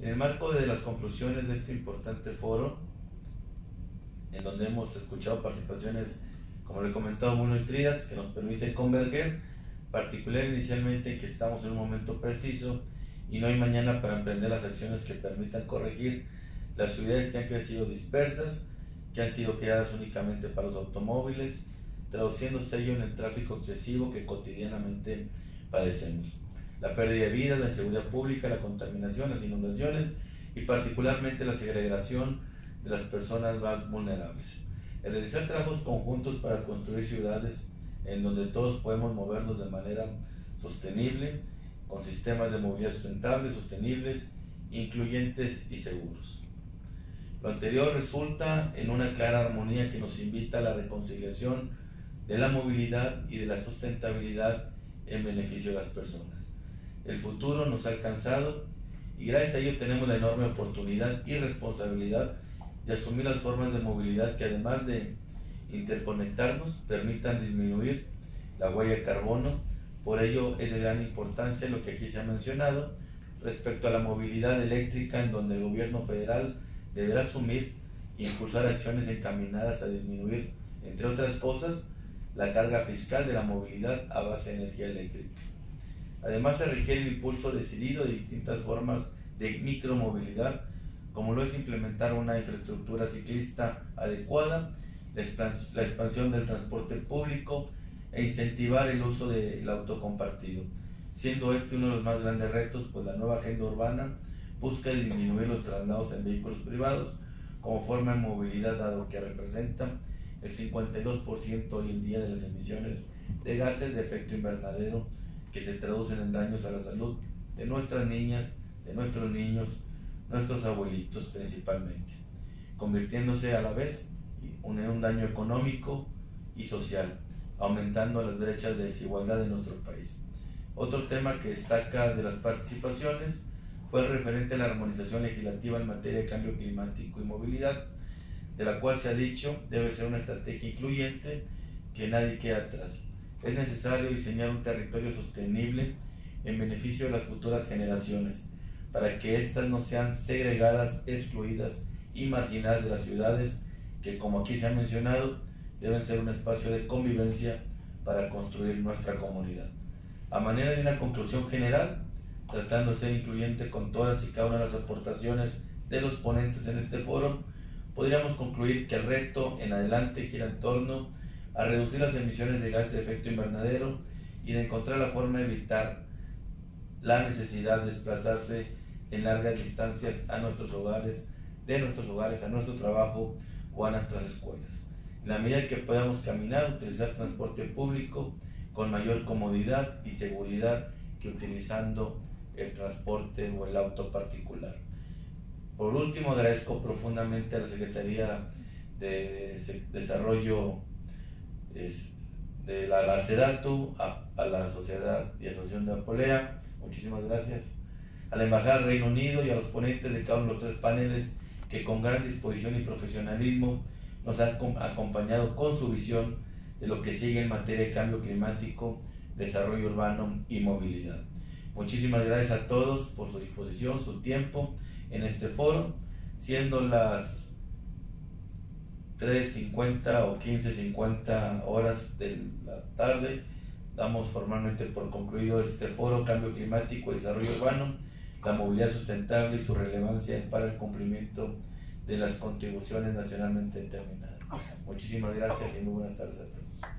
En el marco de las conclusiones de este importante foro, en donde hemos escuchado participaciones, como le he comentado, muy nutridas, que nos permiten converger, particular inicialmente que estamos en un momento preciso y no hay mañana para emprender las acciones que permitan corregir las ciudades que han crecido dispersas, que han sido creadas únicamente para los automóviles, traduciéndose ello en el tráfico excesivo que cotidianamente padecemos. La pérdida de vida, la inseguridad pública, la contaminación, las inundaciones y particularmente la segregación de las personas más vulnerables. El realizar trabajos conjuntos para construir ciudades en donde todos podemos movernos de manera sostenible, con sistemas de movilidad sustentables, sostenibles, incluyentes y seguros. Lo anterior resulta en una clara armonía que nos invita a la reconciliación de la movilidad y de la sustentabilidad en beneficio de las personas. El futuro nos ha alcanzado y gracias a ello tenemos la enorme oportunidad y responsabilidad de asumir las formas de movilidad que además de interconectarnos permitan disminuir la huella de carbono. Por ello es de gran importancia lo que aquí se ha mencionado respecto a la movilidad eléctrica en donde el gobierno federal deberá asumir e impulsar acciones encaminadas a disminuir, entre otras cosas, la carga fiscal de la movilidad a base de energía eléctrica. Además se requiere el impulso decidido de distintas formas de micromovilidad, como lo es implementar una infraestructura ciclista adecuada, la expansión del transporte público e incentivar el uso del auto compartido, siendo este uno de los más grandes retos, pues la nueva agenda urbana busca disminuir los traslados en vehículos privados como forma de movilidad, dado que representa el 52% hoy en día de las emisiones de gases de efecto invernadero que se traducen en daños a la salud de nuestras niñas, de nuestros niños, nuestros abuelitos principalmente, convirtiéndose a la vez en un daño económico y social, aumentando las brechas de desigualdad en nuestro país. Otro tema que destaca de las participaciones fue el referente a la armonización legislativa en materia de cambio climático y movilidad, de la cual se ha dicho debe ser una estrategia incluyente que nadie quede atrás. Es necesario diseñar un territorio sostenible en beneficio de las futuras generaciones, para que éstas no sean segregadas, excluidas y marginadas de las ciudades, que como aquí se ha mencionado, deben ser un espacio de convivencia para construir nuestra comunidad. A manera de una conclusión general, tratando de ser incluyente con todas y cada una de las aportaciones de los ponentes en este foro, podríamos concluir que el reto en adelante gira en torno a reducir las emisiones de gases de efecto invernadero y de encontrar la forma de evitar la necesidad de desplazarse en largas distancias a nuestros hogares, de nuestros hogares a nuestro trabajo o a nuestras escuelas. En la medida que podamos caminar, utilizar transporte público con mayor comodidad y seguridad que utilizando el transporte o el auto particular. Por último, agradezco profundamente a la Secretaría de Desarrollo de la, la a, la Sociedad y Asociación de Apolea, muchísimas gracias, a la Embajada del Reino Unido y a los ponentes de cada uno de los tres paneles que con gran disposición y profesionalismo nos han acompañado con su visión de lo que sigue en materia de cambio climático, desarrollo urbano y movilidad. Muchísimas gracias a todos por su disposición, su tiempo en este foro, siendo las 3.50 o 15.50 horas de la tarde. Damos formalmente por concluido este foro Cambio Climático y Desarrollo Urbano, la movilidad sustentable y su relevancia para el cumplimiento de las contribuciones nacionalmente determinadas. Muchísimas gracias y muy buenas tardes a todos.